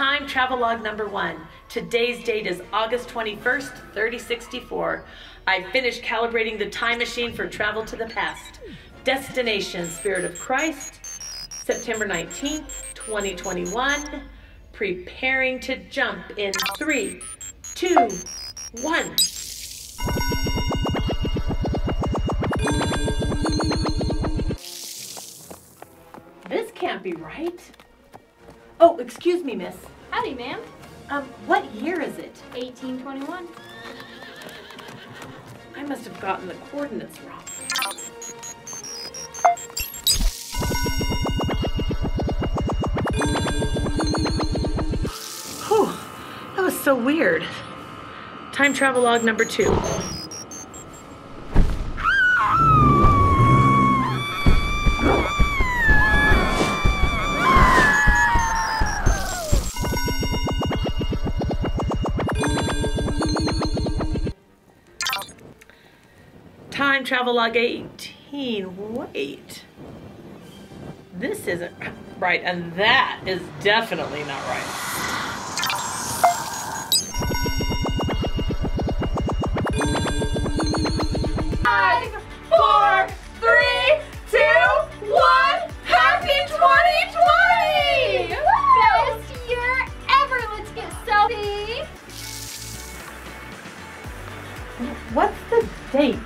time travel log number one. Today's date is August 21st, 3064. I finished calibrating the time machine for travel to the past. Destination Spirit of Christ, September 19th, 2021. Preparing to jump in three, two, one. This can't be right. Oh, excuse me, miss. Howdy, ma'am. Um, what year is it? 1821. I must have gotten the coordinates wrong. Whew, that was so weird. Time travel log number two. Time travel log 18. Wait. This isn't right, and that is definitely not right. Five, four, three, two, one. Happy 2020! Best year ever. Let's get selfie. What's the date?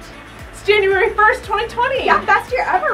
January 1st, 2020. Yeah, best year ever,